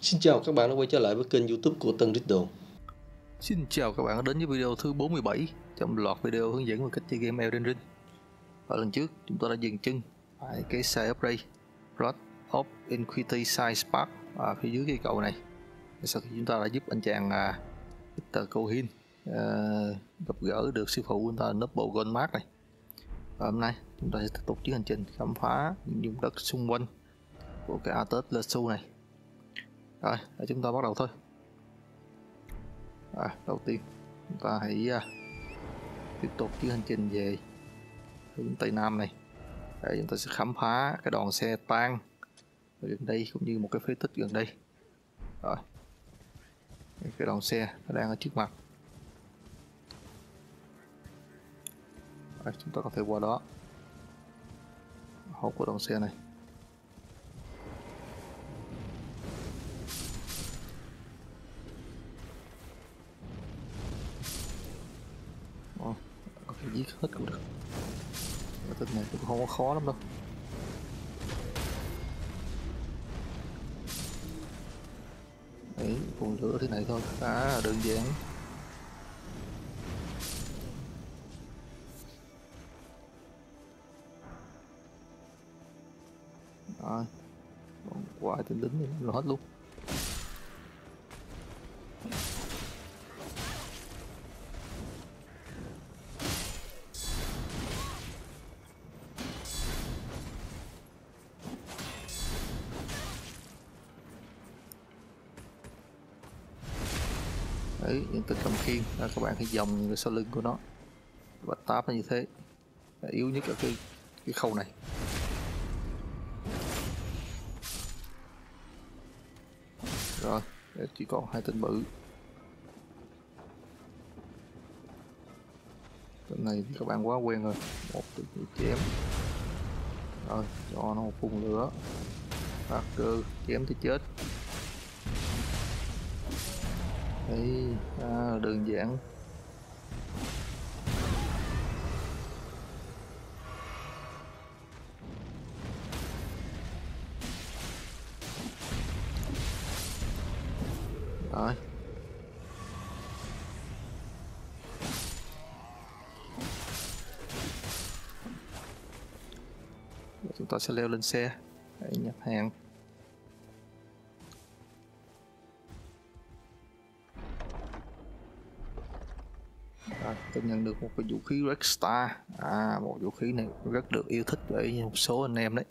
Xin chào các bạn đã quay trở lại với kênh youtube của Tân Riddle Xin chào các bạn đã đến với video thứ 47 trong loạt video hướng dẫn về cách chơi game Elden Ring. Ở lần trước chúng ta đã dừng chân tại cái side upgrade Blood of Inquity Side Spark ở phía dưới cây cầu này. Sau khi chúng ta đã giúp anh chàng uh, Victor Cohin uh, à, gặp gỡ được sư phụ của chúng ta Noble Goldmark này. Và hôm nay chúng ta sẽ tiếp tục chuyến hành trình khám phá những vùng đất xung quanh của cái Artus Lesu này. Rồi, để chúng ta bắt đầu thôi. À, đầu tiên chúng ta hãy uh, tiếp tục chuyến hành trình về hướng tây nam này. Để chúng ta sẽ khám phá cái đoàn xe tan ở gần đây cũng như một cái phế tích gần đây. Rồi cái đoàn xe nó đang ở trước mặt. Rồi, chúng ta có thể qua đó. Hốt của đoàn xe này. Giết hết cũng được. Cái tên này cũng không có khó lắm đâu. Đấy phun lửa thế này thôi, khá đơn giản. Rồi còn quả tên lính này nó hết luôn. Đấy, những tên cầm khiên là các bạn hãy dòng sau lưng của nó. Và táp nó như thế. Là yếu nhất ở cái cái khâu này. Rồi chỉ còn hai tên bự. Tên này thì các bạn quá quen rồi. Một tên chém. Rồi, cho nó một phun lửa. Phát cơ. Chém tới chết. Đấy, à, đơn giản. Rồi. Chúng ta sẽ leo lên xe. Để nhập hàng. Tôi nhận được một cái vũ khí Red Star à một vũ khí này rất được yêu thích bởi một số anh em đấy.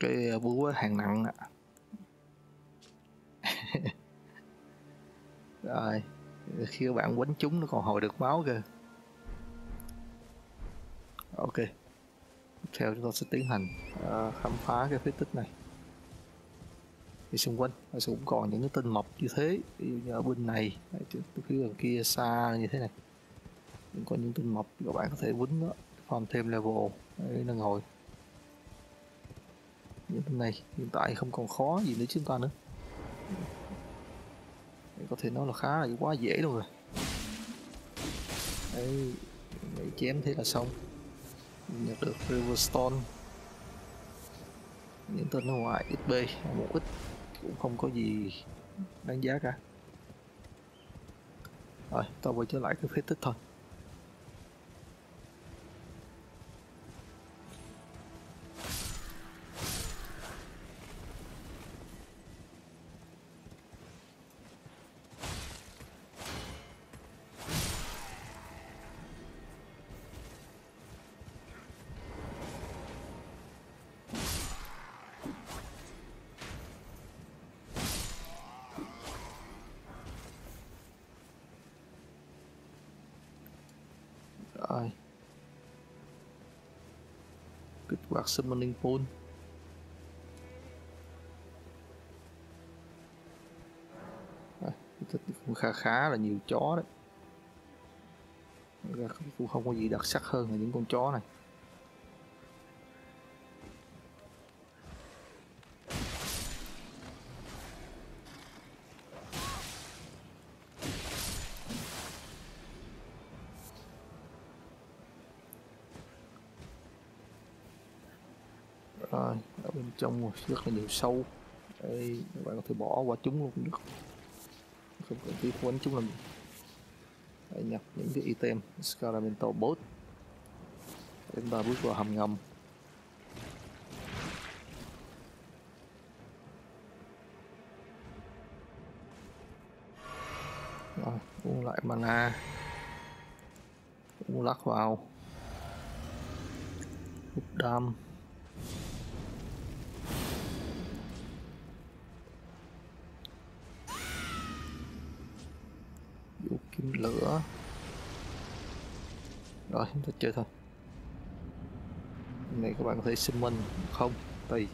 Cái à, búa hàng nặng ạ. Rồi khi các bạn quánh chúng nó còn hồi được máu kìa. Ok theo chúng ta sẽ tiến hành uh, khám phá cái phế tích này thì xung quanh nó cũng còn những cái tên mọc như thế. Ví dụ như ở bên này phía gần kia xa như thế này. Cũng có những tên mọc các bạn có thể quýnh nó, farm thêm level để nó ngồi. Những tên này hiện tại không còn khó gì nữa chúng ta nữa. Có thể nói là khá là quá dễ luôn rồi. Đấy Đấy chém thế là xong. Nhận được Riverstone. Những tên ở ngoài XP một ít cũng không có gì đáng giá cả. Rồi, tôi quay trở lại cái phế tích thôi. Summoning pool à, cũng khá khá là nhiều chó đấy. Cũng không có gì đặc sắc hơn là những con chó này. Trong rất là nhiều sâu. Đây các bạn có thể bỏ qua chúng luôn được không cần thiết quấn chúng làm gì. Hãy những cái item Scaramento Boat. Chúng ta bước vào hầm ngầm. Rồi, uống lại mana. Uống lắc vào. Đam. Lửa. Rồi chúng ta chơi thôi. Này các bạn có thể summon không? Tùy.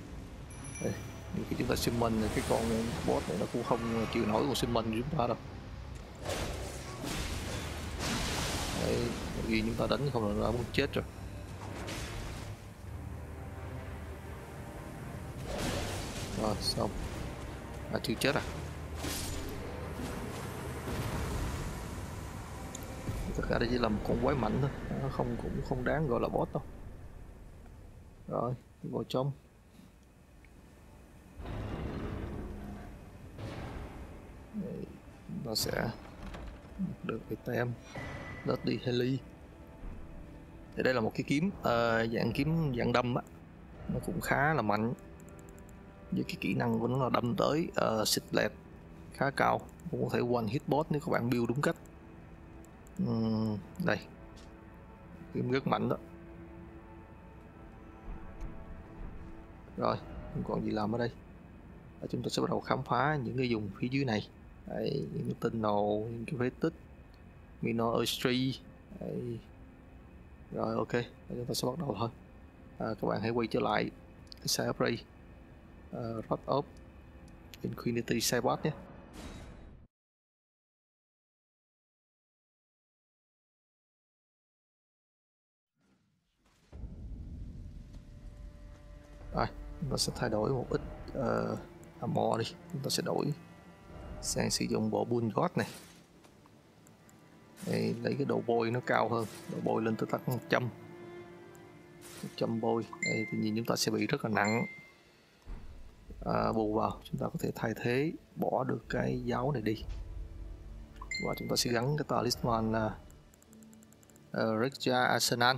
Đây nhưng khi chúng ta summon thì cái con boss này nó cũng không chịu nổi con summon của chúng ta đâu. Đấy, vì chúng ta đánh không là nó muốn chết rồi. Rồi xong. À chưa chết à? Thực ra đây chỉ là một con quái mạnh thôi. Nó không cũng không đáng gọi là boss đâu. Rồi vào trong. Nó sẽ được item đất đi heli. Thì đây là một cái kiếm uh, dạng kiếm dạng đâm á. Nó cũng khá là mạnh. Với cái kỹ năng của nó là đâm tới ờ, uh, xịt lẹt khá cao. Cũng có thể one hit boss nếu các bạn build đúng cách uhm, đây. Kiếm rất mạnh đó. Rồi không còn gì làm ở đây. Và chúng ta sẽ bắt đầu khám phá những cái dùng phía dưới này. Đấy, những cái tinh nồ những cái vết tích. Minor Earthtree Đấy. rồi ok. Chúng ta sẽ bắt đầu thôi. À, các bạn hãy quay trở lại cái Cyberray uh, à, Rod of Infinity Cyborg nhé. Ta sẽ thay đổi một ít ờ, uh, armor đi. Chúng ta sẽ đổi sang sử dụng bộ bull god này. Đây, lấy cái độ bôi nó cao hơn. Độ bôi lên tới tắt 100 100 bôi. Đây thì nhìn chúng ta sẽ bị rất là nặng. À, bù vào chúng ta có thể thay thế bỏ được cái giáo này đi. Và chúng ta sẽ gắn cái talisman ờ, uh, uh, Regia Arsenal.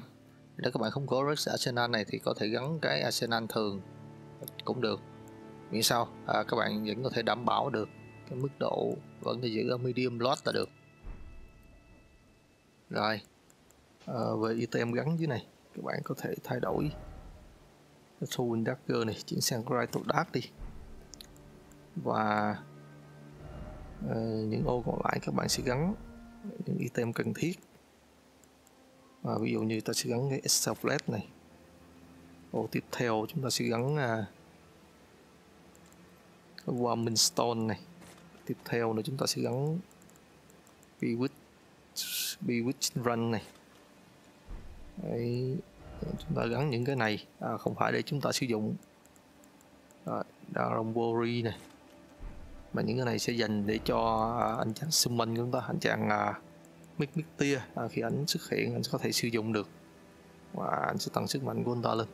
Nếu các bạn không có Rex Arsenal này thì có thể gắn cái Arsenal thường cũng được. Miễn sao à, các bạn vẫn có thể đảm bảo được cái mức độ vẫn thì giữ ở medium lot là được. Rồi à, về item gắn dưới này các bạn có thể thay đổi cái Dagger này chuyển sang Right to Dark đi. Và uh, những ô còn lại các bạn sẽ gắn những item cần thiết. Và ví dụ như ta sẽ gắn cái Excel flat này. Ô tiếp theo chúng ta sẽ gắn uh, warming stone này. Tiếp theo nữa chúng ta sẽ gắn bewitch bewitch run này. Đấy, chúng ta gắn những cái này. À, không phải để chúng ta sử dụng à, Daron Worry này. Mà những cái này sẽ dành để cho à, anh chàng summon của chúng ta anh chàng à, Mick Tia à, khi anh xuất hiện anh sẽ có thể sử dụng được. Và anh sẽ tăng sức mạnh của anh ta lên.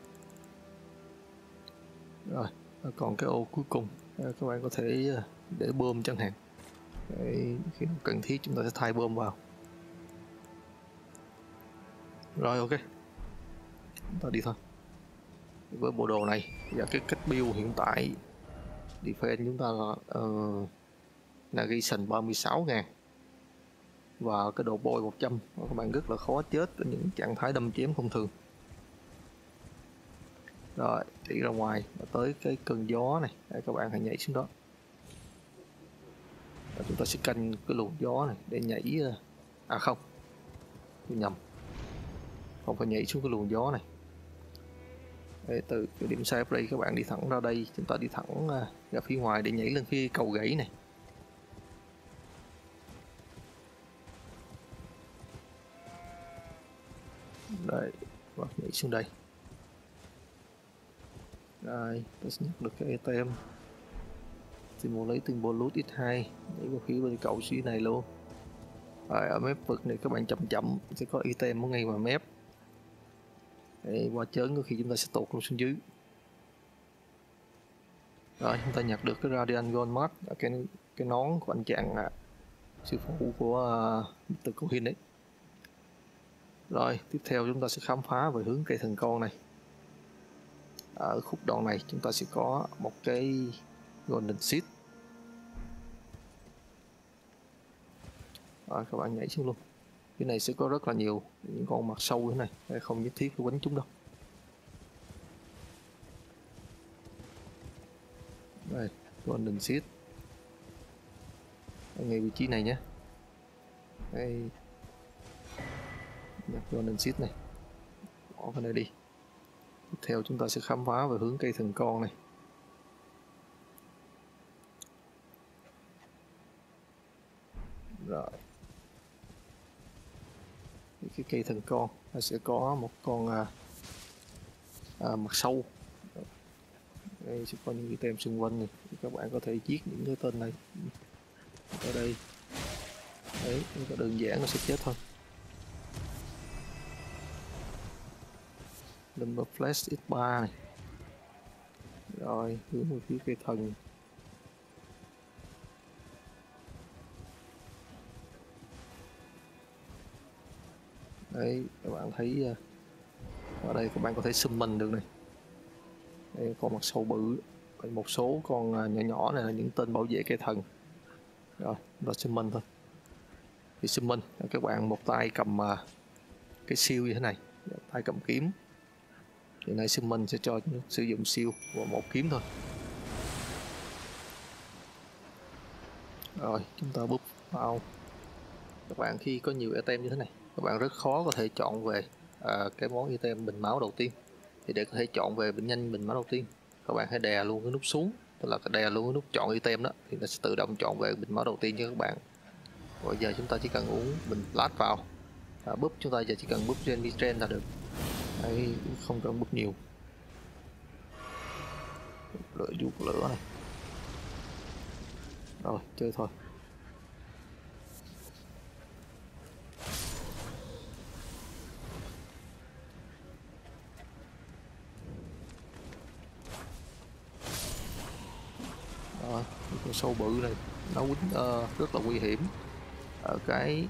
Rồi còn cái ô cuối cùng. Ờ, các bạn có thể ờ, để bơm chẳng hạn. Để khi cần thiết chúng ta sẽ thay bơm vào. Rồi ok. Chúng ta đi thôi. Với bộ đồ này và cái cách build hiện tại defense chúng ta là uh, navigation 36 ngàn và cái độ bôi 100 các bạn rất là khó chết ở những trạng thái đâm chém thông thường. Rồi đi ra ngoài và tới cái cơn gió này, để các bạn hãy nhảy xuống đó. Và chúng ta sẽ canh cái luồng gió này để nhảy ờ, à không, tôi nhầm. Không phải nhảy xuống cái luồng gió này. Để từ cái điểm xe đây các bạn đi thẳng ra đây, chúng ta đi thẳng ờ, ra phía ngoài để nhảy lên phía cầu gãy này. Đây và nhảy xuống đây đây ta sẽ nhặt được cái item, thì muốn lấy từng bộ loot x2 lấy vũ khí bên cậu suy này luôn. Rồi ở mép vực này các bạn chậm chậm sẽ có item ở ngay ngoài mép. Để qua chớn có khi chúng ta sẽ tụt luôn xuống dưới. Rồi chúng ta nhặt được cái Radiant Gold Mask cái cái nón của anh chàng à, sư phụ của uh, từ cô Hin đấy. Rồi tiếp theo chúng ta sẽ khám phá về hướng cây thần con này ở khúc đoạn này chúng ta sẽ có một cái Golden Seed. Rồi, các bạn nhảy xuống luôn. Cái này sẽ có rất là nhiều những con mặt sâu thế này không nhất thiết phải quánh chúng đâu. Đây, golden seed. Ở ngay vị trí này nhé. Đây. Nhập golden seed này. Bỏ cái này đi tiếp theo chúng ta sẽ khám phá về hướng cây thần con này. Rồi. Cái cây thần con nó sẽ có một con à, à, mặt sâu. Đây sẽ có những cái tem xung quanh này. Các bạn có thể giết những cái tên này ở đây. Đấy nó đơn giản nó sẽ chết thôi. Lumber Flash X3 này. Rồi hướng về phía cây thần. Đấy, các bạn thấy à, ở đây các bạn có thể summon được này. Đây con mặt sâu bự. Một số con à, nhỏ nhỏ này là những tên bảo vệ cây thần. Rồi đó summon thôi. Thì summon các bạn một tay cầm à, cái siêu như thế này. Tay cầm kiếm thì sư summon sẽ cho sử dụng siêu và một kiếm thôi. Rồi chúng ta búp vào. Các bạn khi có nhiều item như thế này các bạn rất khó có thể chọn về à, cái món item bình máu đầu tiên. Thì để có thể chọn về bệnh nhanh bình máu đầu tiên các bạn hãy đè luôn cái nút xuống. Tức là đè luôn cái nút chọn item đó thì nó sẽ tự động chọn về bình máu đầu tiên cho các bạn. Bây giờ chúng ta chỉ cần uống bình lát vào. À, búp chúng ta giờ chỉ cần búp trên trên là được. Đấy, không cần bước nhiều. Lửa vuốt lửa này. Rồi chơi thôi. Con sâu bự này. Nó quýnh uh, rất là nguy hiểm. Ở cái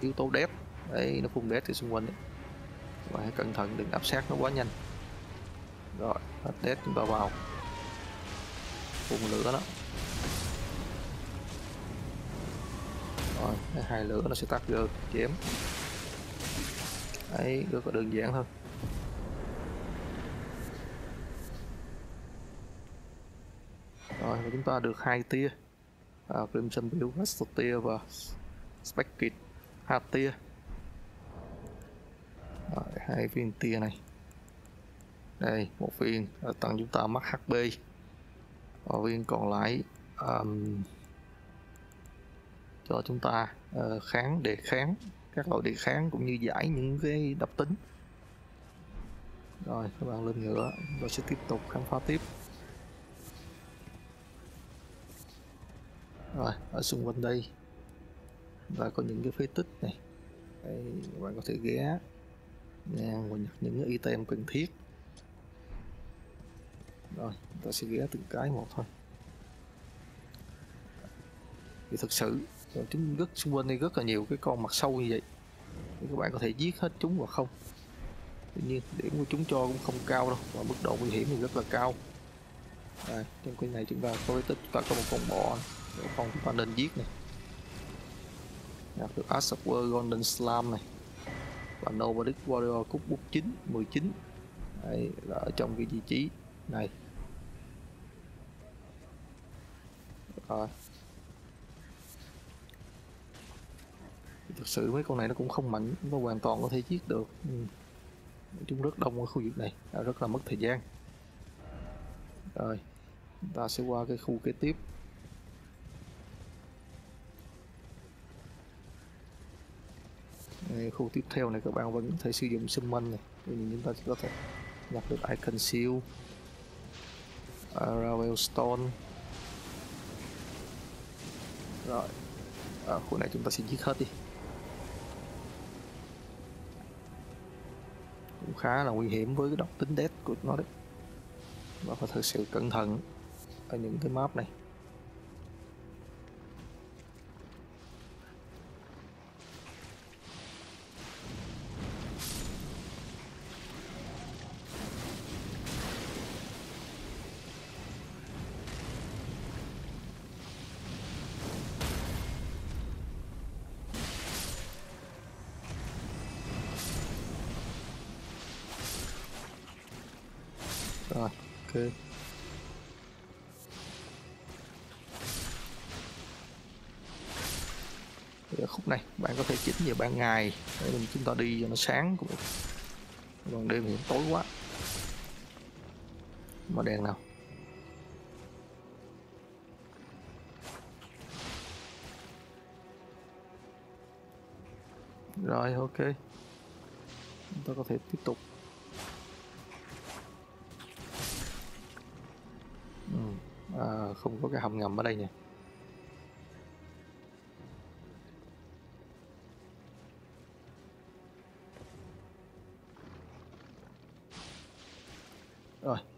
yếu tố đét, đấy nó phun đét thì xung quanh đấy và hãy cẩn thận đừng áp sát nó quá nhanh. Rồi hết đét chúng ta vào phun lửa đó rồi hai lửa nó sẽ tắt gơ chém. Ấy rất là đơn giản thôi rồi và chúng ta được hai tia. À, Crimson Build Master tia và Spectre hai tia hai viên tia này. Đây một viên à, tặng chúng ta mắc HP và viên còn lại um, cho chúng ta uh, kháng đề kháng các loại đề kháng cũng như giải những cái độc tính. Rồi các bạn lên ngựa rồi sẽ tiếp tục khám phá tiếp. Rồi ở xung quanh đây và có những cái phế tích này. Đây các bạn có thể ghé và những cái item cần thiết. Rồi ta sẽ ghé từng cái một thôi. Thì thực sự chúng rất xung quanh đây rất là nhiều cái con mặt sâu như vậy. Thì các bạn có thể giết hết chúng hoặc không. Tuy nhiên điểm của chúng cho cũng không cao đâu và mức độ nguy hiểm thì rất là cao. Đây, trong cái này chúng ta có cái tích chúng ta có một con bò con chúng ta nên giết này. Đạt được Asper Golden Slam này và Nomadic Warrior cúc bút 9 19 Đây, là ở trong cái vị trí này. Rồi. Thực sự mấy con này nó cũng không mạnh nó hoàn toàn có thể giết được. Ừ. chúng rất đông ở khu vực này à, rất là mất thời gian. Rồi ta sẽ qua cái khu kế tiếp. Đây, khu tiếp theo này các bạn vẫn có thể sử dụng summon này. Chúng ta chỉ có thể nhặt được icon seal uh, Ravel Stone. Rồi. Ở khu này chúng ta sẽ giết hết đi. Cũng khá là nguy hiểm với cái độc tính death của nó đấy. Và phải thật sự cẩn thận ở những cái map này. Thì ở khúc này bạn có thể chỉnh về ban ngày để mình chúng ta đi cho nó sáng cũng được. Còn đêm thì tối quá. Mà đèn nào. Rồi ok. Chúng ta có thể tiếp tục. Ừ. à, không có cái hầm ngầm ở đây nè.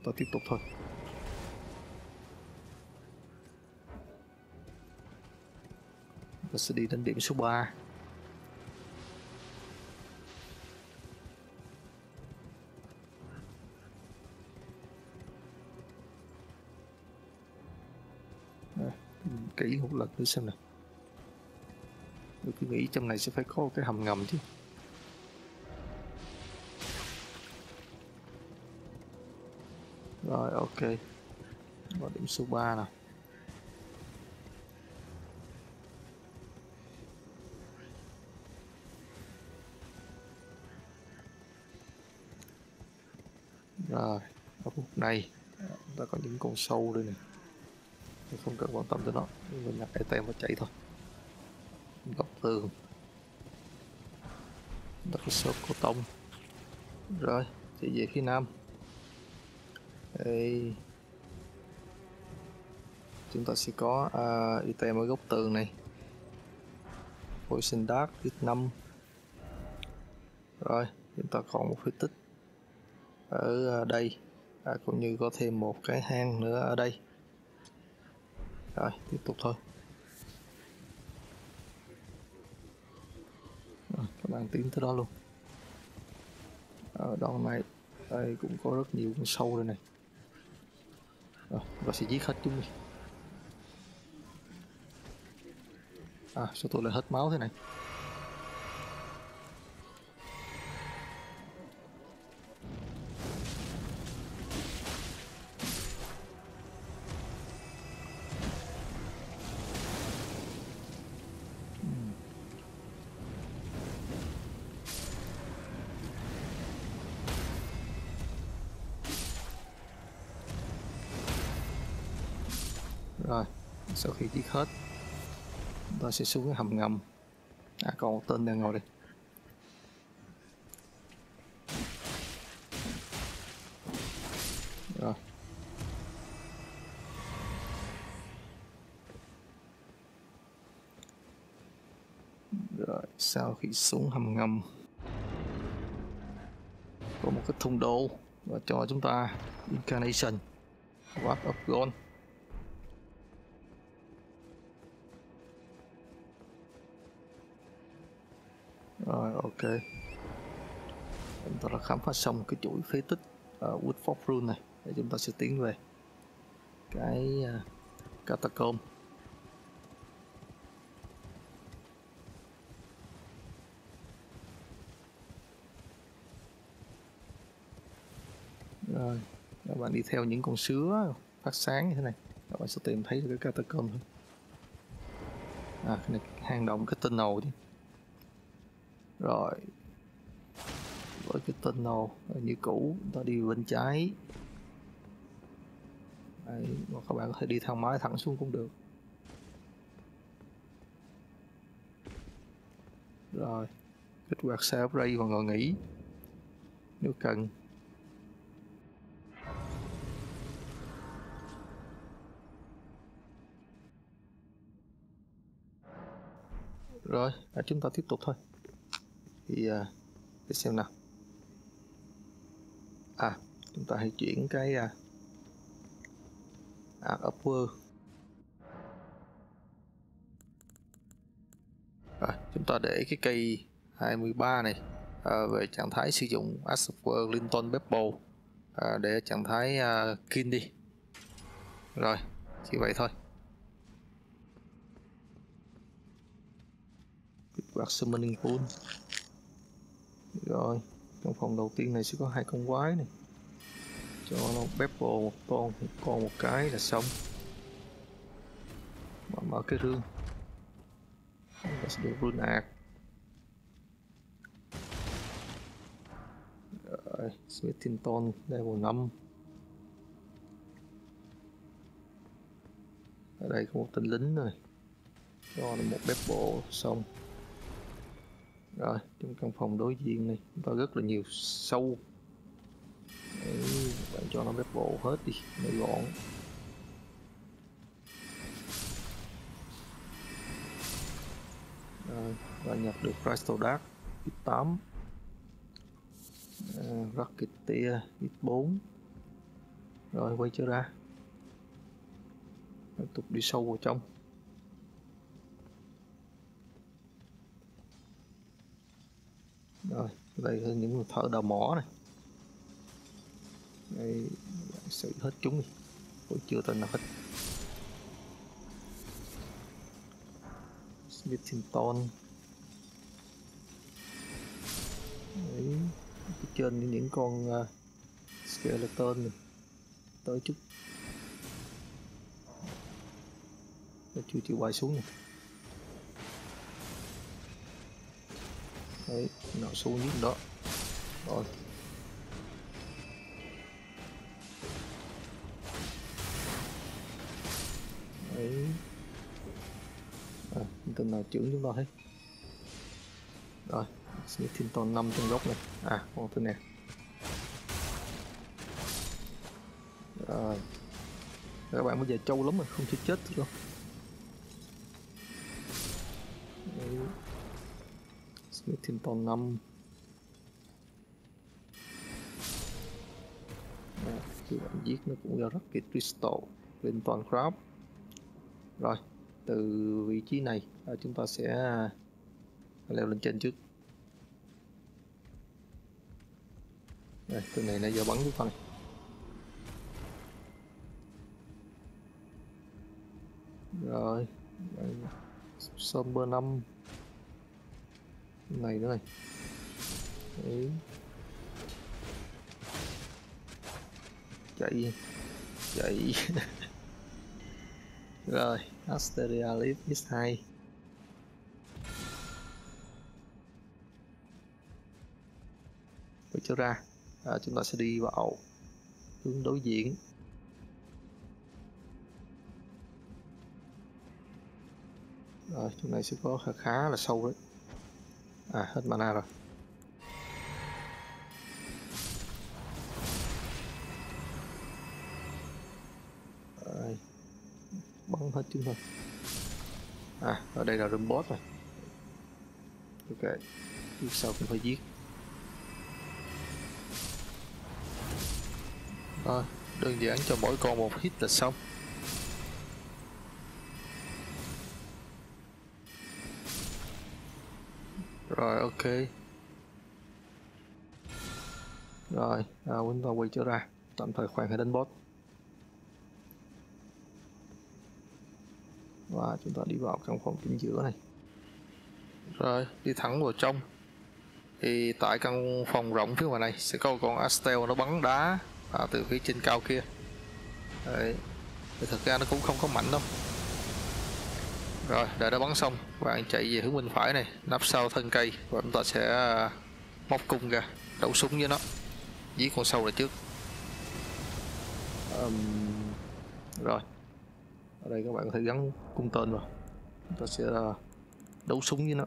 Ta tiếp tục thôi. Ta sẽ đi đến điểm số 3 kỹ một lần nữa xem nào. Tôi cứ nghĩ trong này sẽ phải có cái hầm ngầm chứ. Rồi, ok. Vào điểm số 3 nào. Rồi, ở phút này, chúng ta có những con sâu đây này. Mình không cần quan tâm tới nó, mình nhặt item và chạy thôi. Góc tường đặt sâu cổ cô tông. Rồi, chạy về phía nam đây chúng ta sẽ có uh, item ở góc tường này. Poison dark x5 rồi chúng ta còn một phế tích ở à, đây. À, cũng như có thêm một cái hang nữa ở đây. Rồi tiếp tục thôi. Rồi, các bạn tiến tới đó luôn. Ở đoạn này đây cũng có rất nhiều con sâu đây này. Ờ, rồi và sẽ giết hết chúng đi à sao tôi lại hết máu thế này? Sẽ xuống cái hầm ngầm. À còn một tên đang ngồi đây rồi. Rồi, sau khi xuống hầm ngầm, có một cái thùng đồ và cho chúng ta incarnation. What of gold ok. Chúng ta đã khám phá xong cái chuỗi phế tích ở Woodford Rune này. Để chúng ta sẽ tiến về cái uh, catacomb. Rồi các bạn đi theo những con sứa phát sáng như thế này. Các bạn sẽ tìm thấy được cái catacomb thôi. À cái này hang động cái tên nầu chứ rồi. Với cái tunnel như cũ chúng ta đi bên trái. Đấy, và các bạn có thể đi thang máy thẳng xuống cũng được. Rồi kích hoạt xe upgrade và ngồi nghỉ nếu cần. Rồi à, chúng ta tiếp tục thôi thì uh, để xem nào. À chúng ta hãy chuyển cái uh, Upper. À, chúng ta để cái cây 23 này à, về trạng thái sử dụng Asper Linton Pebble à, để trạng thái à, Kin đi. Rồi chỉ vậy thôi. Kích hoạt summoning pool rồi trong phòng đầu tiên này sẽ có hai con quái này. Cho nó Pebble một con một con một cái là xong. Mở, mở cái rương. Và sẽ được rương ạc. Rồi Smithington level 5 ở đây có một tên lính rồi. Cho nó một bếp bộ xong rồi trong căn phòng đối diện này. Chúng ta rất là nhiều sâu. Đấy, bạn cho nó bếp bộ hết đi nó gọn. Rồi và nhập được Crystal Dark X8 uh, Rocketeer X4 rồi quay trở ra. Tiếp tục đi sâu vào trong. Rồi đây là những thợ đào mỏ này. Đây xử hết chúng đi. Ôi, chưa tên nào hết. Smithington. Đấy, phía trên những con uh, skeleton này. tới chút nó chưa chịu quay xuống này. Đấy nó xuống như đó. Rồi. Đấy. À, tên nào trưởng chúng ta hết. Rồi Smithington 5 trong góc này. À con thứ này rồi. Các bạn bây giờ trâu lắm rồi không thể chết được đâu. Smithington 5 à, khi bạn giết nó cũng ra rất kịp crystal lên toàn crop. Rồi từ vị trí này à, chúng ta sẽ ờ, leo lên trên trước. Đây từ này nãy giờ bắn cái con này. Rồi Somber 5 này nữa này. Đấy. chạy. Chạy. Rồi Asteria Lift X2 Quay cho ra. À, chúng ta sẽ đi vào hướng đối diện. Rồi chỗ này sẽ có khá, khá là sâu đấy à hết mana rồi. Đây. bắn hết chúng thôi. À ở đây là room boss rồi. Ok sau cũng phải giết. Rồi đơn giản cho mỗi con một hit là xong. Rồi ok. Rồi à, chúng ta quay trở ra. Tạm thời khoan hãy đánh boss. Và chúng ta đi vào trong phòng chính giữa này. Rồi đi thẳng vào trong. Thì tại căn phòng rộng phía ngoài này sẽ có con Astel nó bắn đá à, từ phía trên cao kia. Đấy. thì thực ra nó cũng không có mạnh đâu rồi đợi đã bắn xong. Bạn chạy về hướng bên phải này nắp sau thân cây và chúng ta sẽ à, móc cung ra đấu súng với nó giết con sâu là trước. Um, rồi ở đây các bạn có thể gắn cung tên vào. Chúng ta sẽ à, đấu súng với nó.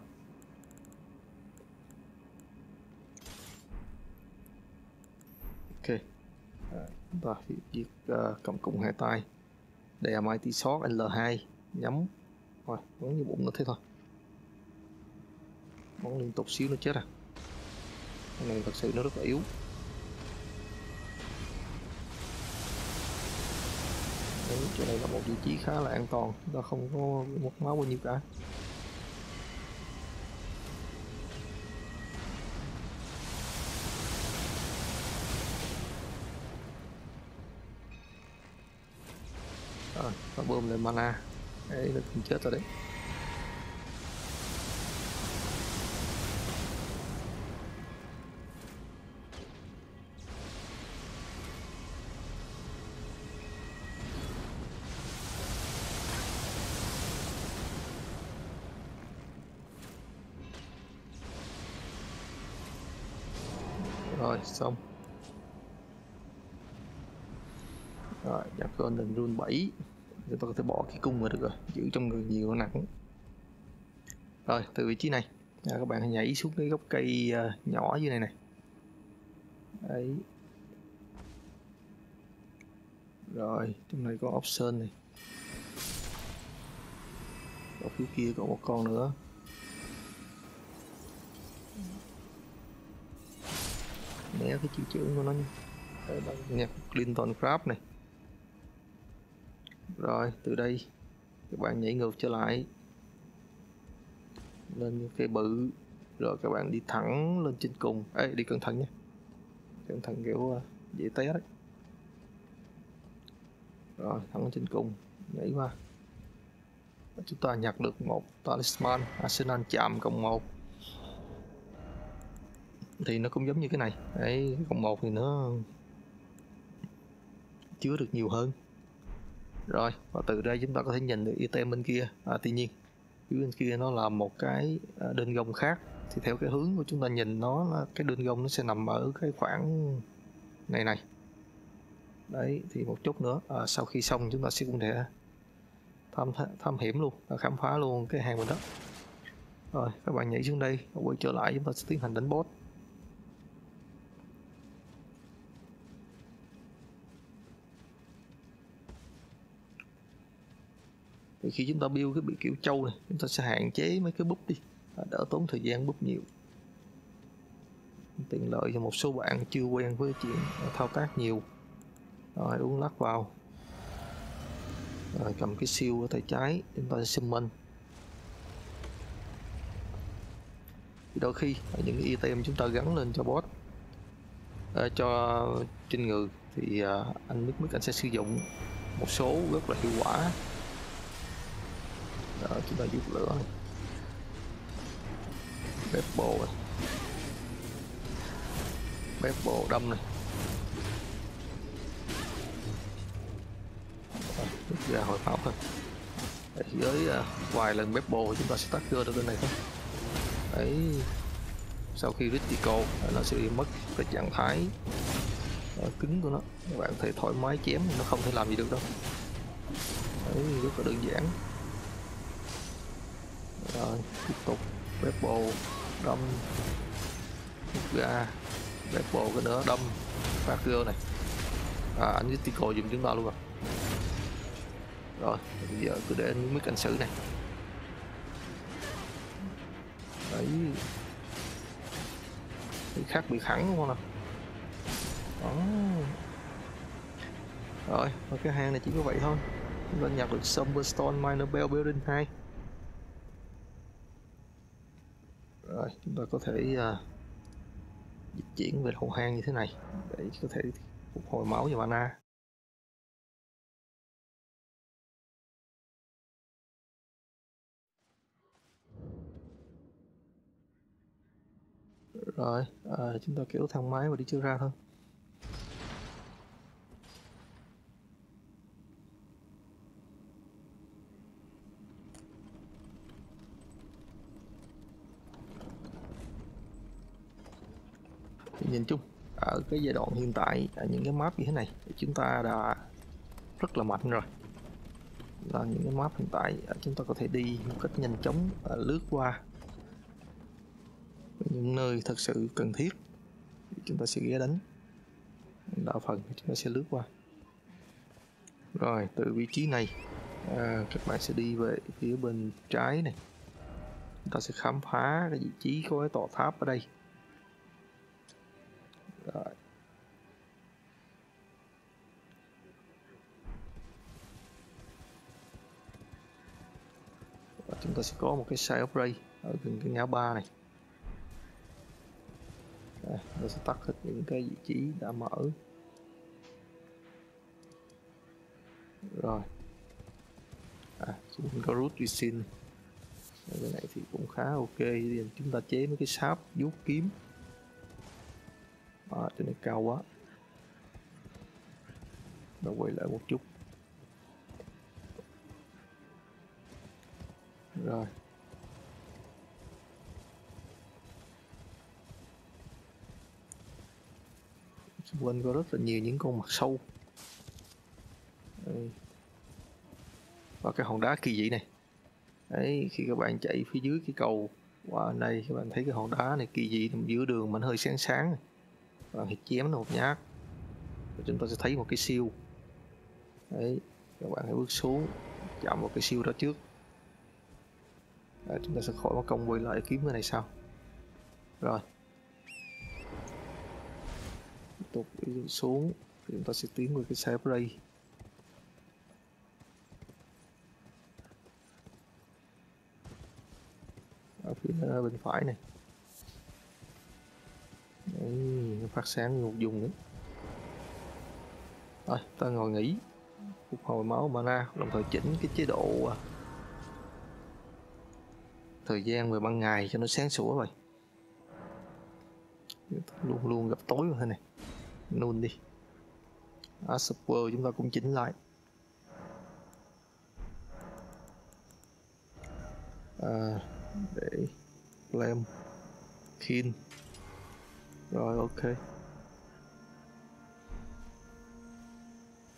Ok. À, chúng ta viết uh, cầm cung hai tay. Đè mighty shot L2 nhắm rồi bắn như bụng nó thế thôi. Bắn liên tục xíu nó chết à. Cái này thật sự nó rất là yếu. Đấy, chỗ này là một vị trí khá là an toàn. Chúng ta không có mất máu bao nhiêu cả. À, rồi bơm lên mana đấy là cũng chết rồi đấy. Rồi xong. Rồi nhập đường run 7 chúng ta có thể bỏ cái cung vào được rồi giữ trong người nhiều nặng. Rồi từ vị trí này. À, các bạn hãy nhảy xuống cái gốc cây uh, nhỏ dưới này này. Đấy. Rồi trong này có option này. Ở phía kia có một con nữa. Né cái chữ chữ của nó nha nhạc Clinton Crab này rồi, từ đây các bạn nhảy ngược trở lại. Lên cái bự. Rồi các bạn đi thẳng lên trên cùng. Ấy đi cẩn thận nhé cẩn thận kiểu ờ, dễ té đấy. Rồi, thẳng lên trên cùng. Nhảy qua. Chúng ta nhặt được một talisman. Arsenal chạm cộng một. Thì nó cũng giống như cái này. Đấy, cộng một thì nó chứa được nhiều hơn rồi và từ đây chúng ta có thể nhìn được item bên kia. À, tuy nhiên phía bên kia nó là một cái đinh đơn gông khác. Thì theo cái hướng của chúng ta nhìn nó là cái đơn gông nó sẽ nằm ở cái khoảng này này. Đấy thì một chút nữa. À, sau khi xong chúng ta sẽ cũng thể thăm thăm hiểm luôn à, khám phá luôn cái hàng mình đó. Rồi các bạn nhảy xuống đây quay trở lại chúng ta sẽ tiến hành đánh boss. Thì khi chúng ta build cái bị kiểu trâu này chúng ta sẽ hạn chế mấy cái búp đi. Đỡ tốn thời gian búp nhiều. Tiện lợi cho một số bạn chưa quen với chuyện thao tác nhiều. Rồi uống lắc vào. Rồi cầm cái siêu ở tay trái chúng ta sẽ summon. Đôi khi những cái item chúng ta gắn lên cho boss à, cho trên người thì à, anh biết biết anh sẽ sử dụng một số rất là hiệu quả đó chúng ta giúp lửa này bếp bồ này bếp bồ đâm này. Rút ra hồi pháo thôi. Với uh, à, vài lần bếp bồ chúng ta sẽ tắt cơ được bên này thôi. Đấy. Sau khi critical nó sẽ mất cái trạng thái uh, cứng của nó. Các bạn thể thoải mái chém nó không thể làm gì được đâu. Đấy rất là đơn giản rồi, tiếp tục. Bếp bồ, đâm. Rút ra bếp bồ cái nữa đâm. Phát gơ này. À anh với tico dùng chúng ta luôn rồi rồi, bây giờ cứ để anh mic anh xử này. Đấy. Bị khác bị khẳng đúng không nào? Đó. Rồi và cái hang này chỉ có vậy thôi. Lên nhập nhặt được Summerstone Minor Bell Building 2 rồi chúng ta có thể uh, dịch chuyển về hồ hang như thế này để có thể phục hồi máu và mana. Rồi à, chúng ta kéo thang máy và đi chưa ra thôi. Nhìn chung. Ở cái giai đoạn hiện tại ở những cái map như thế này chúng ta đã rất là mạnh rồi. Là những cái map hiện tại ờ, chúng ta có thể đi một cách nhanh chóng ờ, lướt qua những nơi thật sự cần thiết. Chúng ta sẽ ghé đánh. Đa phần chúng ta sẽ lướt qua. Rồi từ vị trí này à, các bạn sẽ đi về phía bên trái này. Chúng ta sẽ khám phá cái vị trí của cái tòa tháp ở đây. Sẽ có một cái side upgrade ở gần cái ngã ba này. À, nó sẽ tắt hết những cái vị trí đã mở. Rồi. À chúng có root resin. Cái này thì cũng khá ok. Chúng ta chế mấy cái sáp vuốt kiếm. À, cho này cao quá. Và quay lại một chút. Rồi. Xung quanh có rất là nhiều những con mặt sâu. Đây. và cái hòn đá kỳ dị này. Đấy khi các bạn chạy phía dưới cái cầu qua wow, đây các bạn thấy cái hòn đá này kỳ dị nằm giữa đường mà nó hơi sáng sáng. Và hãy chém nó một nhát. Và chúng ta sẽ thấy một cái siêu. Đấy các bạn hãy bước xuống chạm vào cái siêu đó trước à, chúng ta sẽ khỏi mất công quay lại kiếm cái này sau. Rồi. Tiếp tục đi xuống thì chúng ta sẽ tiến về cái xe ray ở phía ờ, bên phải này. Đấy, nó phát sáng một dùng nữa. Rồi ta ngồi nghỉ. Phục hồi máu mana đồng thời chỉnh cái chế độ à, thời gian về ban ngày cho nó sáng sủa vậy luôn luôn gặp tối rồi thế này. Nôn đi. Asset chúng ta cũng chỉnh lại. À, để lem kin rồi ok.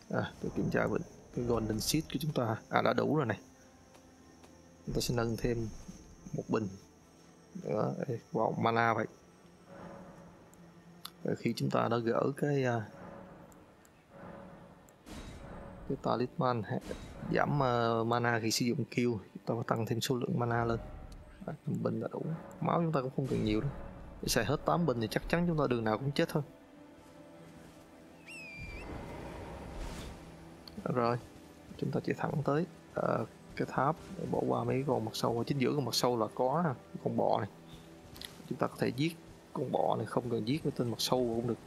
À tôi kiểm tra với cái golden seed của chúng ta. À đã đủ rồi này. Chúng ta sẽ nâng thêm một bình. Nữa vào mana vậy. Và khi chúng ta đã gỡ cái uh, cái talisman giảm uh, mana khi sử dụng kill chúng ta phải tăng thêm số lượng mana lên. À, bình là đủ. Máu chúng ta cũng không cần nhiều đâu. Để xài hết 8 bình thì chắc chắn chúng ta đường nào cũng chết thôi. Rồi chúng ta chỉ thẳng tới uh, cái tháp để bỏ qua mấy con mặt sâu. Ở chính giữa con mặt sâu là có con bọ này. Chúng ta có thể giết con bọ này không cần giết với tên mặt sâu cũng được.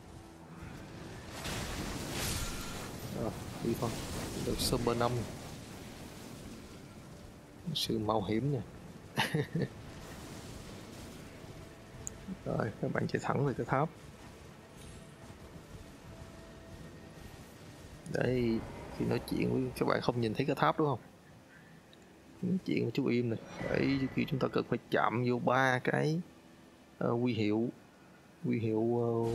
À, đi thôi. Được super năm. Sự mạo hiểm nha. Rồi các bạn chạy thẳng về cái tháp. Đây khi nói chuyện với các bạn không nhìn thấy cái tháp đúng không? Chuyện chú im này đấy khi chúng ta cần phải chạm vô ba cái uh, huy hiệu huy hiệu uh,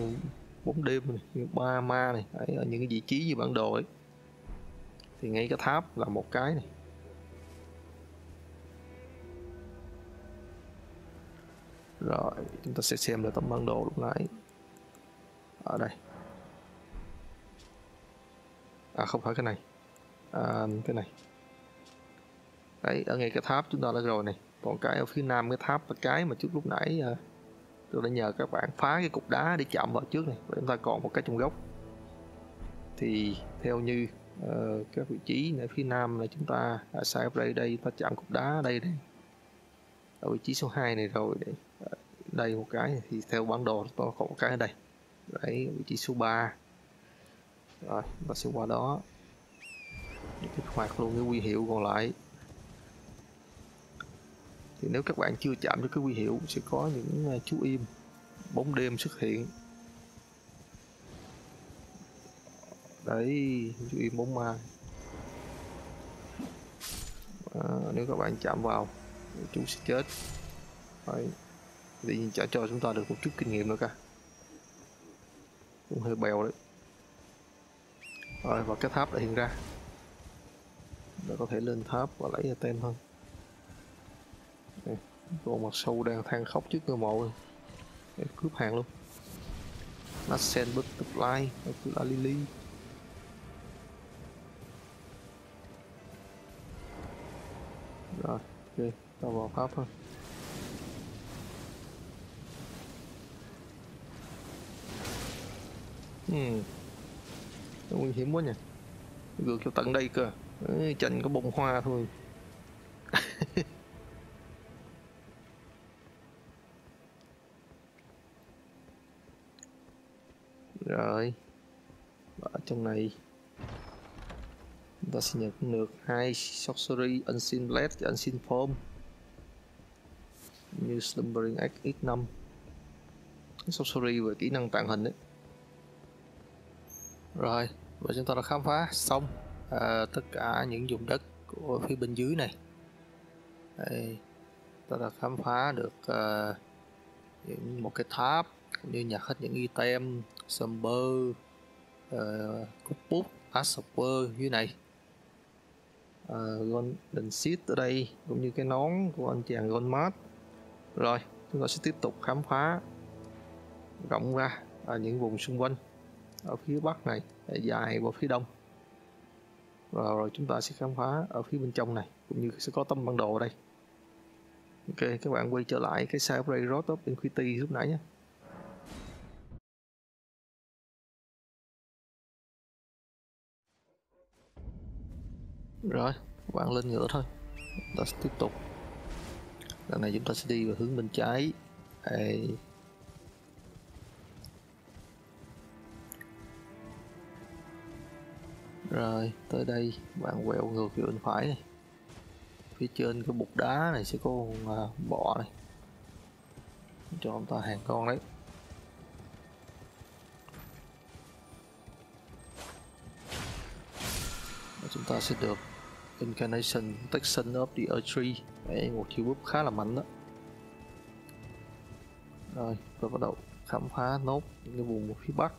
bóng đêm này ba ma này đấy, ở những cái vị trí như bản đồ ấy. Thì ngay cái tháp là một cái này. Rồi chúng ta sẽ xem là tấm bản đồ lúc nãy. Ở đây. À không phải cái này. À, cái này đấy ở ngay cái tháp chúng ta đã rồi này. Còn cái ở phía nam cái tháp cái mà trước lúc nãy à, tôi đã nhờ các bạn phá cái cục đá để chạm vào trước này và chúng ta còn một cái trong góc. Thì theo như uh, các vị trí ở phía nam là chúng ta à, ở sai đây đây ta chạm cục đá đây đây ở vị trí số 2 này rồi để à, đây một cái thì theo bản đồ có còn một cái ở đây. Đấy vị trí số 3 rồi và sẽ qua đó. Kích hoạt luôn cái huy hiệu còn lại thì nếu các bạn chưa chạm cho cái quy hiệu sẽ có những à, chú im. Bóng đêm xuất hiện. Đấy chú im bóng ma. À, nếu các bạn chạm vào chú sẽ chết. Đấy. Thì trả cho chúng ta được một chút kinh nghiệm nữa cả. Cũng hơi bèo đấy. Rồi và cái tháp đã hiện ra. Để có thể lên tháp và lấy item hơn. Đồ mặt sâu đang than khóc trước ngôi mộ để cướp hàng luôn. Nascent Butterfly là Lily. Rồi ok. Tao vào pháp thôi. Ừ. nguy hiểm quá nhỉ. Gượt cho tận đây cơ Ê, có bông hoa thôi rồi và ở trong này. Chúng ta sẽ nhận được hai sorcery unseen blade và unseen form. Như slumbering x x5 sorcery về kỹ năng tàng hình đấy rồi và chúng ta đã khám phá xong à, tất cả những vùng đất của phía bên dưới này. Đây, ta đã khám phá được à, những một cái tháp cũng như nhặt hết những item Sumber uh, bút Asper dưới này. Ờ, uh, Golden Seed ở đây cũng như cái nón của anh chàng Goldmart rồi chúng ta sẽ tiếp tục khám phá rộng ra ở những vùng xung quanh ở phía bắc này dài vào phía đông. Rồi, rồi chúng ta sẽ khám phá ở phía bên trong này cũng như sẽ có tấm bản đồ ở đây. Ok các bạn quay trở lại cái site Ray Road of Infinity lúc nãy nhé. Rồi bạn lên ngựa thôi. Ta sẽ tiếp tục. Lần này chúng ta sẽ đi về hướng bên trái. Ê. rồi, tới đây bạn quẹo ngược về bên phải này. Phía trên cái bục đá này, sẽ có con à, bọ này. Cho ông ta hàng con đấy. Và chúng ta sẽ được Incarnation Protection of the Earth Tree. Đấy, một chiêu búp khá là mạnh đó. Rồi tôi bắt đầu khám phá nốt những cái vùng phía bắc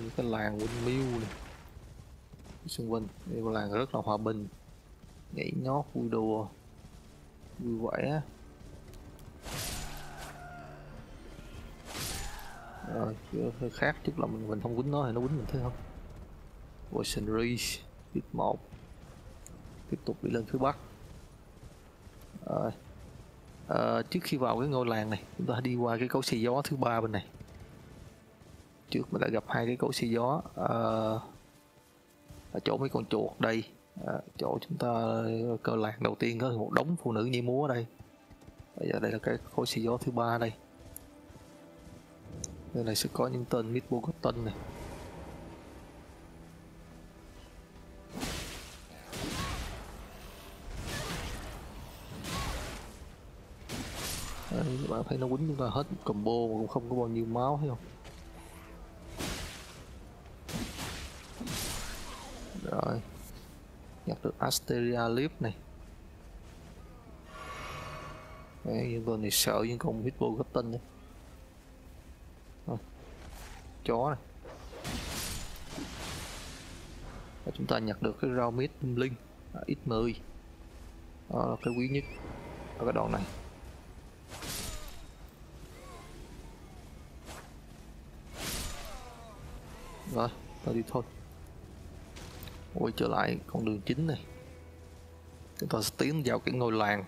những cái làng Windmill này. Xung quanh đây là làng rất là hòa bình nhảy nhót vui đùa vui vẻ. Rồi hơi khác chút là mình mình không quýnh nó thì nó quýnh mình thế không? Poison Reach tiếp một tiếp tục đi lên phía bắc. Rồi. À, trước khi vào cái ngôi làng này chúng ta đi qua cái cấu xì gió thứ ba bên này. Trước mình đã gặp hai cái cấu xì gió à, ở chỗ mấy con chuột đây. À, chỗ chúng ta cơ làng đầu tiên có một đống phụ nữ nhảy múa ở đây. Bây giờ đây là cái khối xì gió thứ ba đây. Đây này sẽ có những tên Midbogotten này. Mà thấy nó quýnh chúng ta hết. Combo mà cũng không có bao nhiêu máu thấy không? Rồi. Nhặt được Asteria Leaf này. Đấy, những con này sợ những con Hitbogotten đấy rồi. chó này. Và chúng ta nhặt được cái rau mít linh à, x10 đó là cái quý nhất ở cái đoạn này. Vâng, rồi tao đi thôi. Quay trở lại con đường chính này. Chúng ta sẽ tiến vào cái ngôi làng.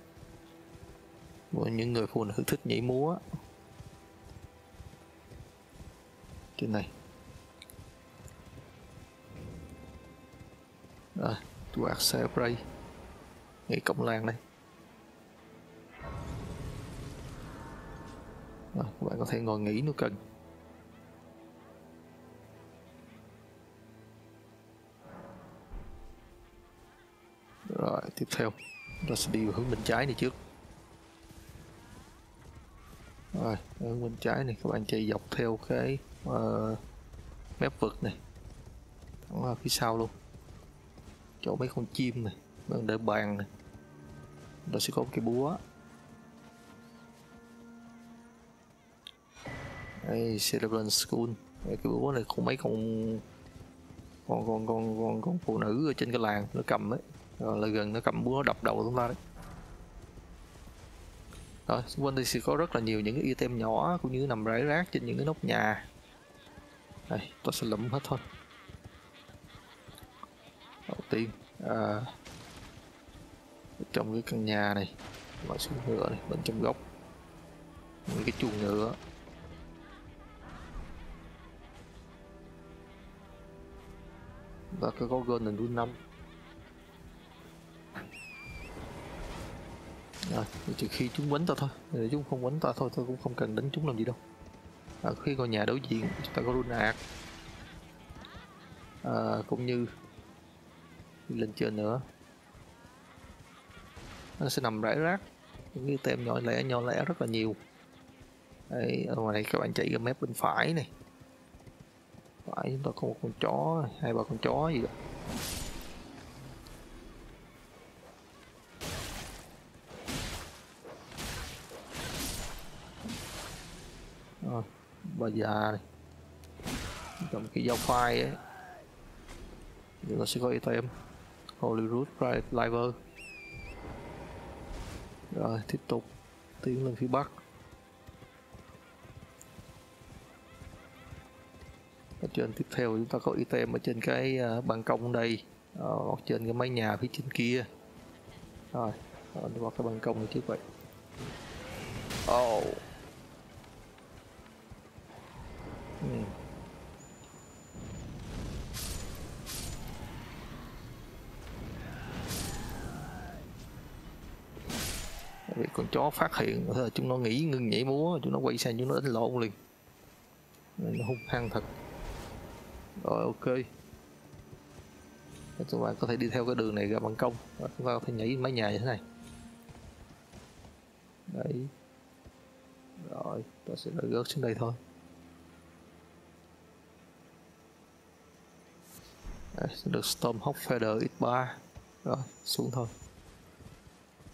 Của những người phụ nữ thích nhảy múa. Trên này. À, rồi quạt xe spray ngay cổng làng đây. Rồi, các bạn có thể ngồi nghỉ nếu cần tiếp theo ta sẽ đi hướng bên trái này trước. Rồi hướng bên trái này các bạn chạy dọc theo cái uh, mép vực này. Thẳng ở phía sau luôn. Chỗ mấy con chim này bạn để bàn này. Nó sẽ có một cái búa. Đây Cerebral School. Cái búa này có mấy con con con con con con phụ nữ ở trên cái làng nó cầm ấy rồi là gần nó cầm búa nó đập đầu chúng ta đấy. Rồi xung quanh đây sẽ có rất là nhiều những cái item nhỏ cũng như nằm rải rác trên những cái nóc nhà. Đây tôi sẽ lụm hết thôi. Đầu tiên à, trong cái căn nhà này loại xuống ngựa này bên trong góc những cái chuồng ngựa. Và cái có golden rune năm. Rồi trừ khi chúng quánh ta thôi. Nếu chúng không quánh ta thôi tôi cũng không cần đánh chúng làm gì đâu. À, khi ngôi nhà đối diện chúng ta có rune ạc à, cũng như lên trên nữa. Nó sẽ nằm rải rác. Những cái tem nhỏ lẻ nhỏ lẻ rất là nhiều. Đây ở ngoài này các bạn chạy ra mép bên phải này. Phải chúng ta có một con chó hai ba con chó gì đó. Là già này. Cầm cái dao khoai ấy. Giờ nó sẽ có item Hollywood Pride Liver. Rồi, tiếp tục. Tiến lên phía bắc. Ở trên tiếp theo chúng ta có item ở trên cái à, ban công đây. Ờ, ở trên cái mái nhà phía trên kia. Rồi đi vào cái ban công này trước vậy. Oh con chó phát hiện thế là chúng nó nghĩ ngưng nhảy múa chúng nó quay sang chúng nó đánh lộn liền. Nó hung hăng thật. Rồi ok. Chúng ta có thể đi theo cái đường này ra ban công. Và chúng ta có thể nhảy mái nhà như thế này. Đấy. Rồi ta sẽ rơi gớt xuống đây thôi. Đấy, sẽ được Stormhawk Feather X3 rồi xuống thôi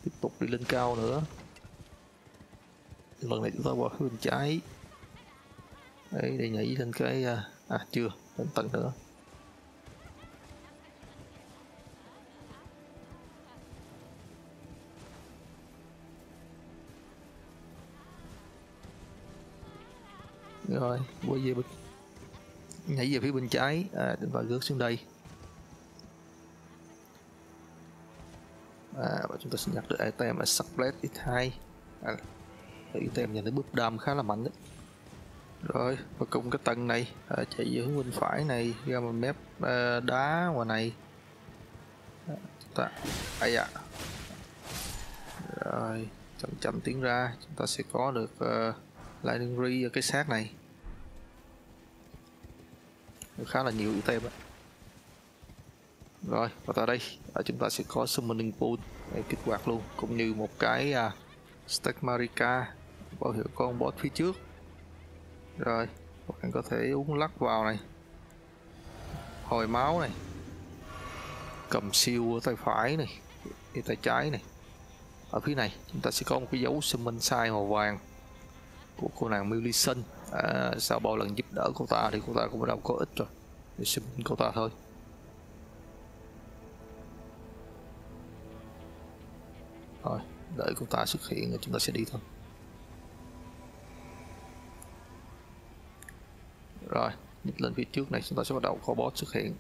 tiếp tục đi lên cao nữa. Lần này chúng ta qua phía bên trái. Đấy để nhảy lên cái à, à chưa lên tầng nữa. Rồi quay về bên nhảy về phía bên trái. À, và rớt xuống đây. À, và chúng ta sẽ nhặt được item là Subblade X2 à, item nhận thấy búp đam khá là mạnh đấy. Rồi và cùng cái tầng này à, chạy về hướng bên phải này ra một mép à, đá ngoài này. À, chúng ta ai à rồi chậm chậm tiến ra chúng ta sẽ có được uh, lightning ri ở cái xác này. Khá là nhiều item đó rồi và tại đây à, chúng ta sẽ có summoning pool để kích hoạt luôn cũng như một cái uh, stack marica bảo hiệu con boss phía trước. Rồi bạn có thể uống lắc vào này. Hồi máu này. Cầm siêu ở tay phải này ở tay trái này. Ở phía này chúng ta sẽ có một cái dấu summon sai màu vàng của cô nàng Millicent à, sau bao lần giúp đỡ cô ta thì cô ta cũng bắt đầu có ích rồi. Để summon cô ta thôi. Thôi đợi cô ta xuất hiện rồi chúng ta sẽ đi thôi. Rồi nhích lên phía trước này chúng ta sẽ bắt đầu có boss xuất hiện.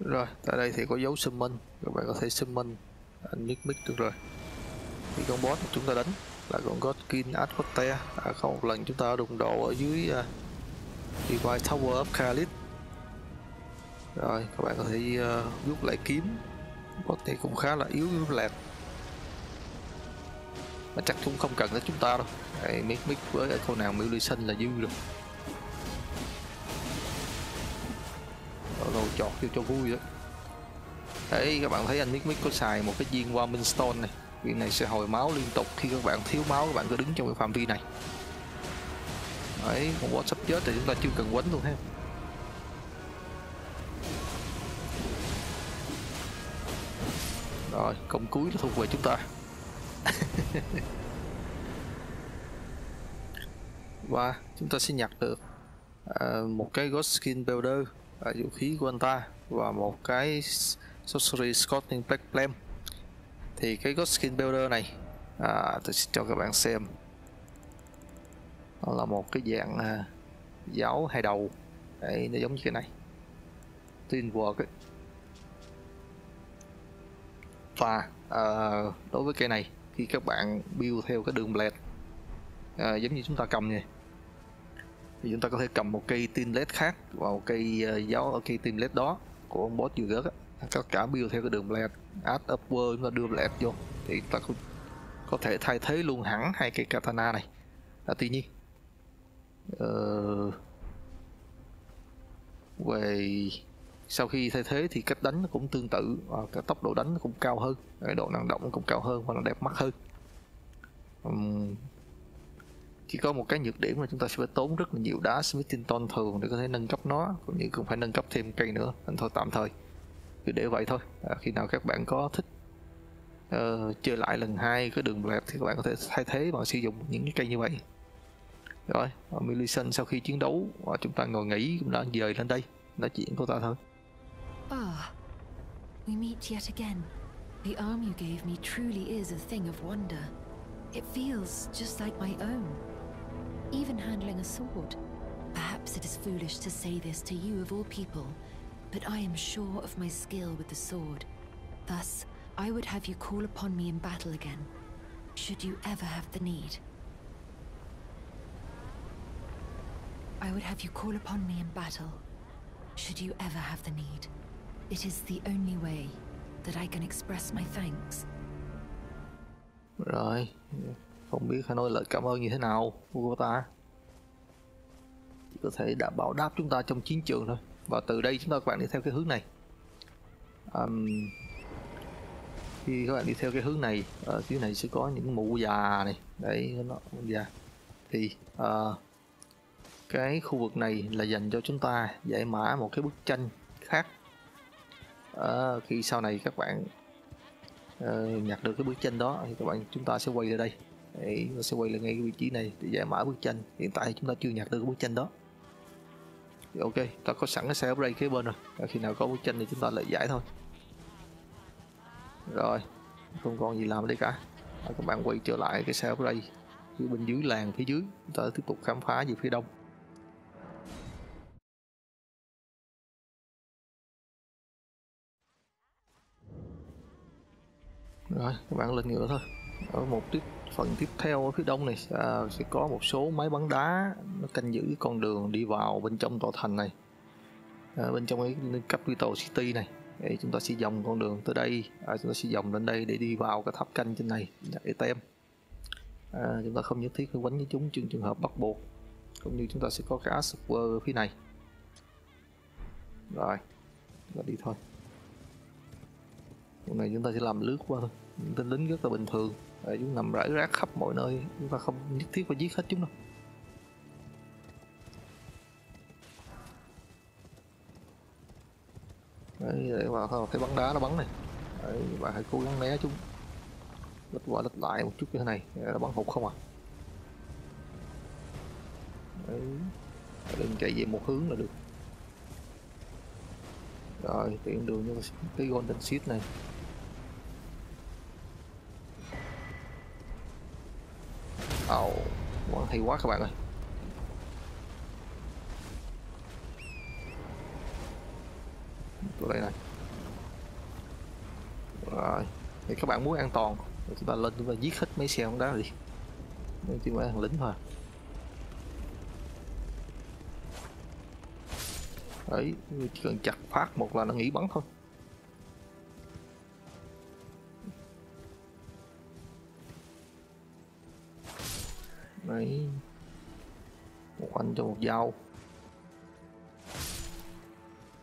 Rồi tại đây thì có dấu summon các bạn có thể summon anh mic mic được rồi. Thì con boss mà chúng ta đánh là con Godkin Advote à, không một lần chúng ta đụng độ ở dưới à, uh, Divine Tower of Khalid rồi các bạn có thể à, uh, rút lại kiếm. Boss này cũng khá là yếu yếu lẹt mà chắc cũng không cần tới chúng ta đâu. Đấy, mic mic với cô nàng sinh là dư rồi. Lâu chọt vô cho vui đó. Đấy các bạn thấy anh mít mít có xài một cái viên Warming Stone này. Viên này sẽ hồi máu liên tục khi các bạn thiếu máu các bạn cứ đứng trong cái phạm vi này. Đấy con boss sắp chết thì chúng ta chưa cần quấn luôn ha. Rồi công cuối nó thuộc về chúng ta. và chúng ta sẽ nhặt được uh, một cái Ghost Skin Builder ở vũ khí của anh ta và một cái Sorcery Scouting Black Flame. Thì cái ghost Skin Builder này à, tôi sẽ cho các bạn xem. Nó là một cái dạng à, giáo hai đầu. Đấy, nó giống như cái này. Tin Work ấy. và à, đối với cây này khi các bạn build theo cái đường blade. À, giống như chúng ta cầm vậy. Thì chúng ta có thể cầm một cây tin led khác vào cây uh, giáo ở cây tin led đó của ông boss vừa gớt tất cả build theo cái đường blade. Add upward chúng ta đưa blade vô. Thì ta có, có thể thay thế luôn hẳn hai cây katana này. À, tuy nhiên uh, về sau khi thay thế thì cách đánh nó cũng tương tự và cái tốc độ đánh nó cũng cao hơn cái độ năng động cũng cao hơn và nó đẹp mắt hơn. Uhm, chỉ có một cái nhược điểm là chúng ta sẽ phải tốn rất là nhiều đá Smithington thường để có thể nâng cấp nó cũng như cũng phải nâng cấp thêm cây nữa nên thôi tạm thời. Cứ để vậy thôi à, khi nào các bạn có thích uh, chơi lại lần hai cái đường lẹp thì các bạn có thể thay thế bằng sử dụng những cái cây như vậy. Rồi Millicent sau khi chiến đấu và chúng ta ngồi nghỉ cũng đã dời lên đây nói chuyện của ta thôi. Ah, we meet yet again. The arm you gave me truly is a thing of wonder. It feels just like my own. Even handling a sword. Perhaps it is foolish to say this to you of all people, but I am sure of my skill with the sword. Thus, I would have you call upon me in battle again, should you ever have the need. I would have you call upon me in battle, should you ever have the need. It is the only way that I can express my thanks. rồi không biết phải nói lời cảm ơn như thế nào của cô ta. Chỉ có thể đảm bảo đáp chúng ta trong chiến trường thôi. Và từ đây chúng ta các bạn đi theo cái hướng này. Um, khi các bạn đi theo cái hướng này ở phía này sẽ có những mụ già này. Đấy nó già. Thì uh, cái khu vực này là dành cho chúng ta giải mã một cái bức tranh khác. Ờ, khi sau này các bạn uh, nhặt được cái bức tranh đó thì các bạn chúng ta sẽ quay lại đây. Để nó sẽ quay lại ngay cái vị trí này để giải mã bức tranh. Hiện tại chúng ta chưa nhặt được cái bức tranh đó. Thì ok ta có sẵn cái xe upgrade kế bên rồi. À, khi nào có bức tranh thì chúng ta lại giải thôi. Rồi không còn gì làm đây cả. À, các bạn quay trở lại cái xe upgrade phía bên dưới làng phía dưới. Chúng ta tiếp tục khám phá về phía đông. Rồi các bạn lên ngựa thôi. Ở một tiếp phần tiếp theo ở phía đông này à, sẽ có một số máy bắn đá nó canh giữ con đường đi vào bên trong tòa thành này. À, bên trong cái capital city này. Để chúng ta sẽ dòng con đường tới đây à, chúng ta sẽ dòng lên đây để đi vào cái tháp canh trên này để tem à, chúng ta không nhất thiết phải quánh với chúng trong trường hợp bắt buộc cũng như chúng ta sẽ có cái super ở phía này. Rồi chúng ta đi thôi. Hôm này chúng ta sẽ làm lướt qua thôi những tên lính rất là bình thường. Và chúng nằm rải rác khắp mọi nơi. Chúng ta không nhất thiết phải giết hết chúng đâu. Đấy, để vào thôi thấy bắn đá nó bắn này. Đấy, bạn hãy cố gắng né chúng. Lật qua lật lại một chút như thế này. Nó bắn hụt không à. Đấy. đừng chạy về một hướng là được. Rồi tiện đường như cái golden seed này. Ồ, oh, hay quá các bạn ơi. Tôi đây này. Rồi Thì các bạn muốn an toàn thì chúng ta lên chúng ta giết hết mấy xe bóng đá đi. Nên chỉ mới thằng lính thôi. Đấy, chỉ cần chặt phát một là nó nghỉ bắn thôi. Dao.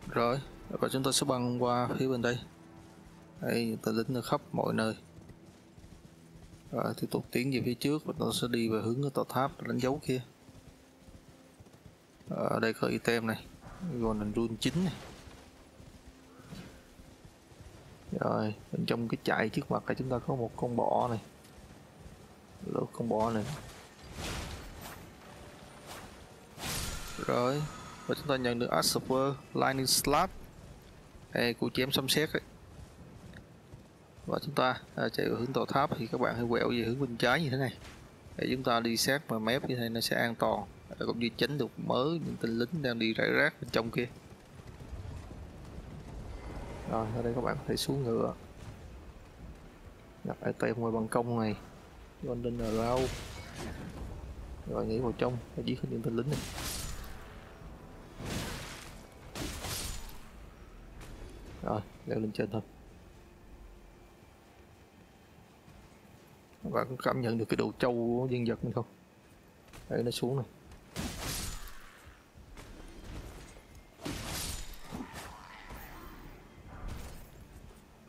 Rồi Và chúng ta sẽ băng qua phía bên đây. Đây, ta lính ở khắp mọi nơi. Rồi, tiếp tục tiến về phía trước Và ta sẽ đi về hướng cái tòa tháp đánh dấu kia. Ở đây có item này Golden Rune chín này. Rồi, bên trong cái chạy trước mặt là chúng ta có một con bọ này. Lượt con bọ này. Rồi, và chúng ta nhận được Asper Lightning Slap Đây, của chém xâm xét ấy. Và chúng ta à, chạy vào hướng tàu tháp thì các bạn hãy quẹo về hướng bên trái như thế này. Để chúng ta đi sát mà mép như thế này nó sẽ an toàn. Cũng như tránh được mớ những tên lính đang đi rải rác bên trong kia. Rồi ở đây các bạn có thể xuống ngựa. Đặt item ngoài ban công này. Golden rau rồi nhảy vào trong và giết hết những tên lính này. rồi leo lên trên thôi. Các bạn có cảm nhận được cái độ trâu của nhân vật mình không? Đây nó xuống này.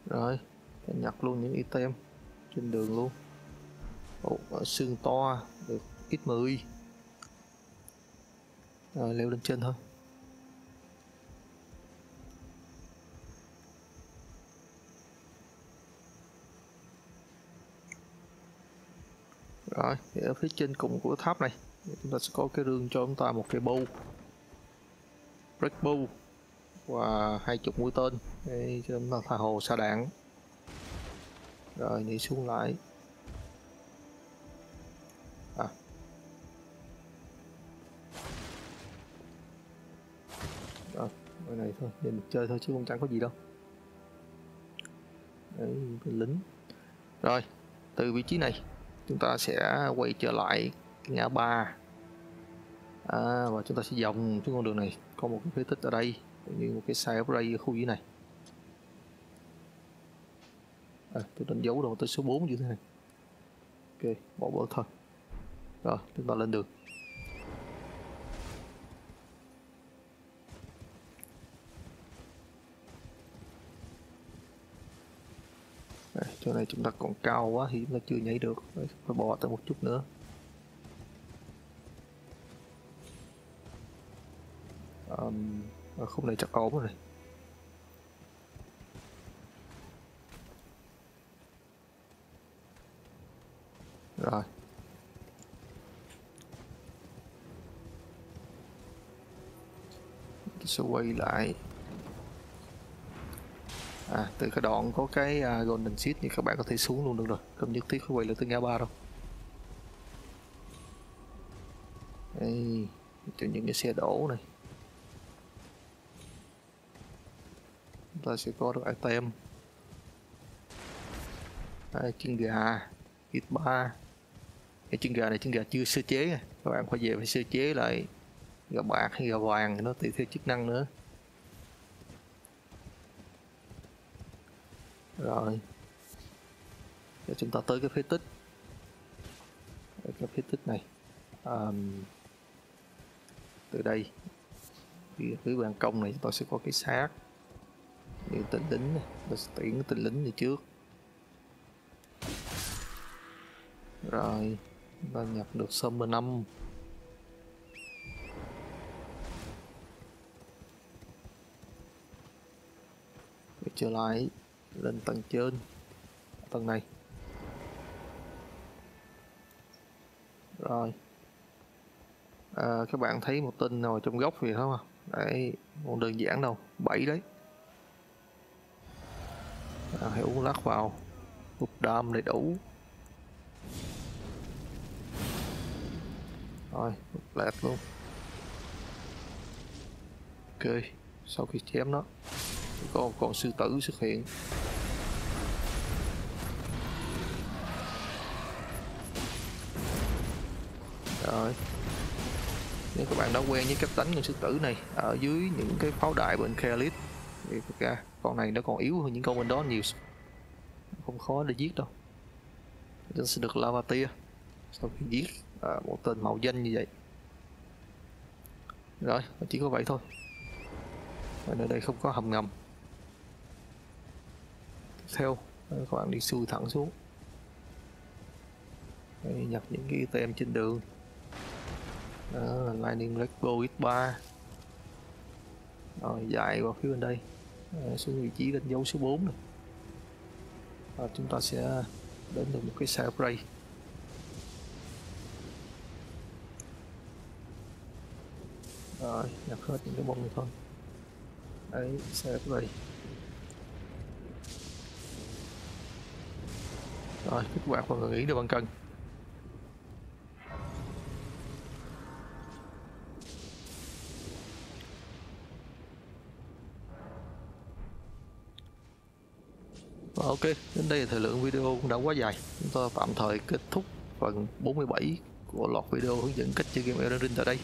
Rồi nhặt luôn những item trên đường luôn. Ồ, xương to được ít 10 rồi leo lên trên thôi. Rồi, thì ở phía trên cùng của tháp này chúng ta sẽ có cái rương cho chúng ta một cái bow. Break bow, và hai chục mũi tên, để cho chúng ta thả hồ xa đạn rồi, nhảy xuống lại. À. Ờ, rồi cái này thôi nhìn chơi thôi, chứ không chẳng có gì đâu. Đấy lính. Rồi, từ vị trí này chúng ta sẽ quay trở lại ngã ba à, và chúng ta sẽ vòng cái con đường này. Có một cái phế tích ở đây như một cái xe ray ở khu dưới này. À, tôi đánh dấu đầu tới số 4 như thế này. Ok bỏ bớt thôi. Rồi chúng ta lên đường Đây, chỗ này chúng ta còn cao quá thì chúng ta chưa nhảy được. Phải bỏ tới một chút nữa. Um, khúc này chắc ốm rồi này. Rồi. Sẽ quay lại à từ cái đoạn có cái uh, golden seed thì các bạn có thể xuống luôn được rồi. Không nhất thiết phải quay lại tới ngã ba đâu. Đây cho những cái xe đổ này. Chúng ta sẽ có được item. Đây, chân gà ít ba. Cái chân gà này chân gà chưa sơ chế các bạn phải về phải sơ chế lại gà bạc hay gà vàng thì nó tùy theo chức năng nữa. Rồi. Giờ chúng ta tới cái phế tích. Cái phế tích này. Um, từ đây phía ban công này chúng ta sẽ có cái xác. Như tên lính này ta sẽ tuyển cái tên lính này trước. Rồi ta nhập được summer 5 Quay trở lại lên tầng trên. Tầng này. Rồi. À, các bạn thấy một tên ngồi trong góc gì không đấy một đơn giản đâu. Bảy đấy. À, hãy uống lắc vào. Một đam đầy đủ. Rồi lẹt luôn. Ok sau khi chém nó có một con sư tử xuất hiện. Rồi. Nếu các bạn đã quen với cách đánh con sư tử này ở dưới những cái pháo đài bên Khalit thì thực ra con này nó còn yếu hơn những con bên đó nhiều. Không khó để giết đâu. Nên sẽ được lava tia sau khi giết à, một tên màu danh như vậy. Rồi chỉ có vậy thôi. Ở nơi đây không có hầm ngầm theo các bạn đi xuôi thẳng xuống. Đây, nhập những cái item trên đường. Đó, Lightning Lego X3 rồi dài vào phía bên đây. À, xuống vị trí đánh dấu số 4 này. Và chúng ta sẽ đến được một cái xe upgrade rồi nhập hết những cái bông này thôi. Đấy xe upgrade rồi kích hoạt và người nghĩ được bằng cân. Và ok, đến đây thời lượng video cũng đã quá dài. Chúng ta tạm thời kết thúc phần 47 của loạt video hướng dẫn cách chơi game Elden Ring tại đây.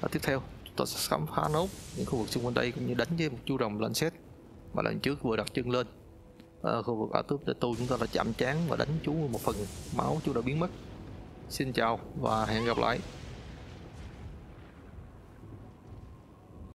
À, tiếp theo, chúng ta sẽ khám phá nốt những khu vực xung quanh đây cũng như đánh với một chú rồng Lancet mà lần trước vừa đặt chân lên ở khu vực ở túp để tu chúng ta đã chạm chán và đánh chú một phần. Máu chú đã biến mất. Xin chào và hẹn gặp lại.